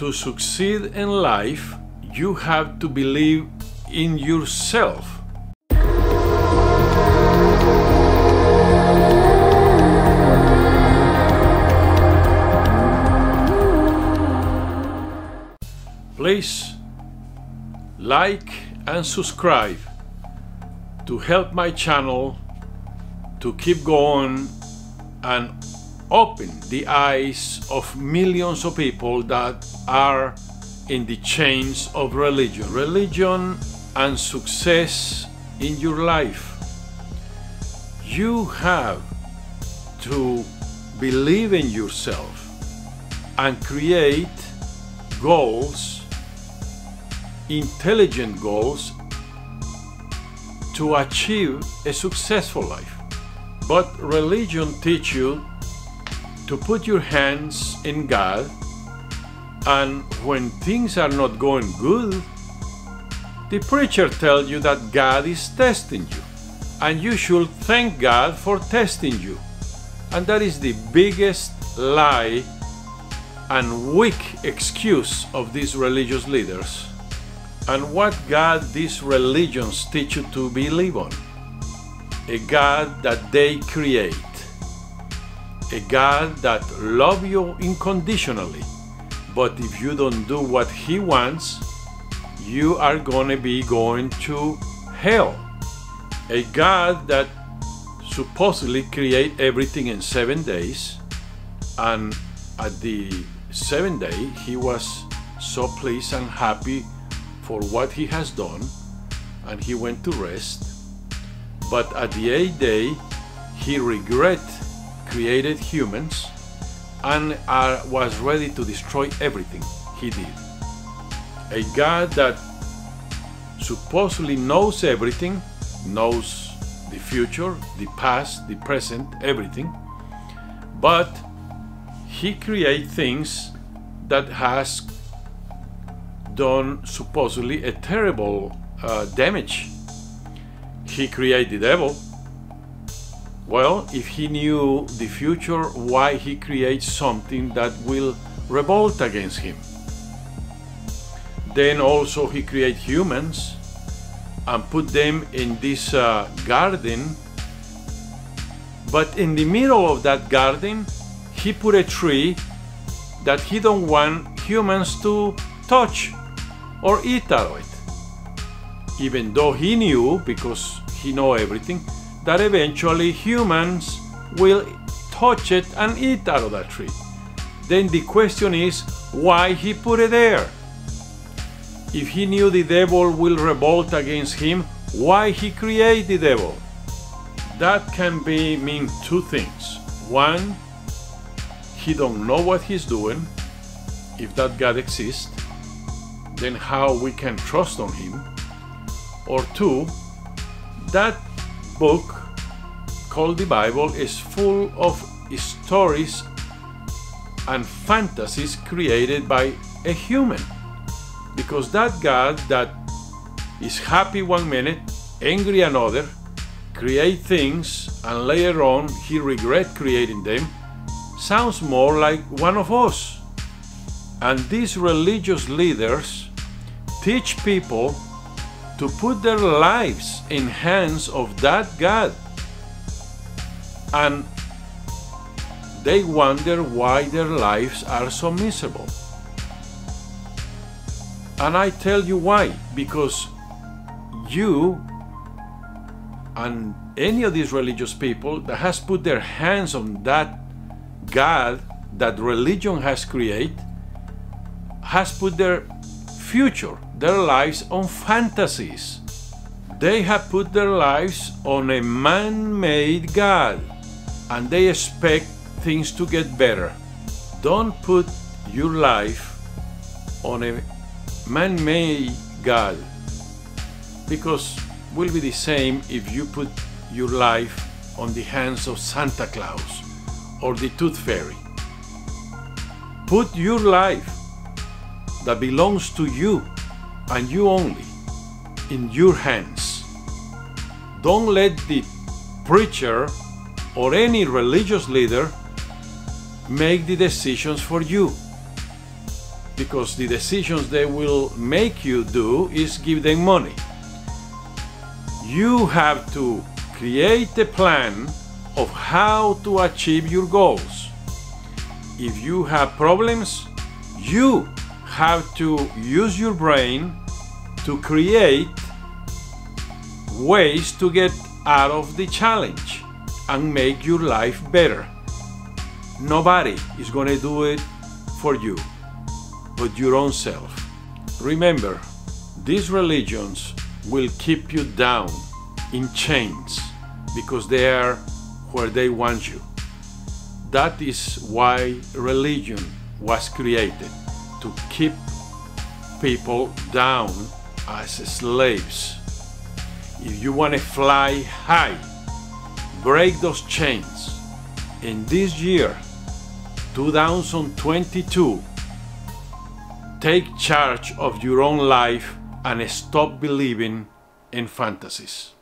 To succeed in life, you have to believe in yourself. Please like and subscribe to help my channel to keep going and open the eyes of millions of people that are in the chains of religion. Religion and success in your life. You have to believe in yourself and create goals, intelligent goals to achieve a successful life. But religion teach you to put your hands in God and when things are not going good, the preacher tells you that God is testing you and you should thank God for testing you. And that is the biggest lie and weak excuse of these religious leaders. And what God these religions teach you to believe on? A God that they create. A God that love you unconditionally. But if you don't do what he wants, you are gonna be going to hell. A God that supposedly create everything in seven days and at the seventh day he was so pleased and happy for what he has done and he went to rest but at the eighth day he regret created humans and uh, was ready to destroy everything he did a god that supposedly knows everything knows the future, the past, the present, everything. But he creates things that has done supposedly a terrible uh, damage. He created the devil. Well, if he knew the future, why he creates something that will revolt against him? Then also he creates humans and put them in this uh, garden. But in the middle of that garden, he put a tree that he don't want humans to touch or eat out of it. Even though he knew, because he know everything, that eventually humans will touch it and eat out of that tree. Then the question is why he put it there if he knew the devil will revolt against him, why he create the devil? That can be mean two things. One, he don't know what he's doing. If that God exists, then how we can trust on him? Or two, that book called the Bible is full of stories and fantasies created by a human. Because that God that is happy one minute, angry another, create things, and later on he regret creating them, sounds more like one of us. And these religious leaders teach people to put their lives in hands of that God. And they wonder why their lives are so miserable. And I tell you why. Because you and any of these religious people that has put their hands on that God that religion has created has put their future, their lives on fantasies. They have put their lives on a man-made God and they expect things to get better. Don't put your life on a man-made God because will be the same if you put your life on the hands of Santa Claus or the Tooth Fairy. Put your life that belongs to you and you only in your hands. Don't let the preacher or any religious leader make the decisions for you. because the decisions they will make you do is give them money. You have to create a plan of how to achieve your goals. If you have problems, you have to use your brain to create ways to get out of the challenge and make your life better. Nobody is going to do it for you but your own self. Remember, these religions will keep you down in chains because they are where they want you. That is why religion was created to keep people down as slaves. If you want to fly high, break those chains. In this year, 2022, take charge of your own life and stop believing in fantasies.